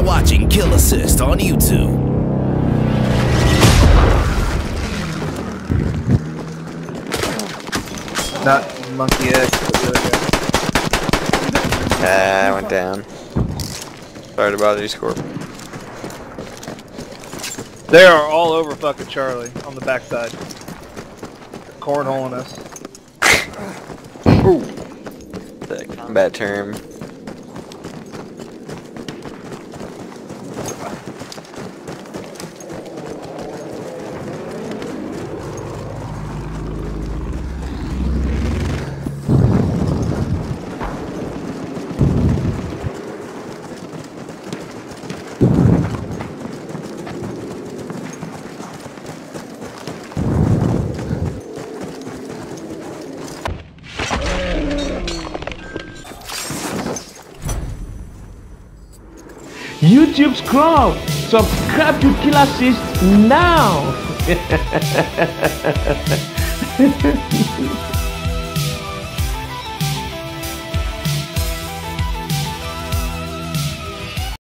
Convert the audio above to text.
now watching KillaCyst on YouTube. Not Monkey X, but the other. Ah, I went down. Sorry to bother you, Scorp. They are all over fucking Charlie on the backside. Cornholing us. Ooh. The combat term. YouTube Scrum! Subscribe to KillaCyst now!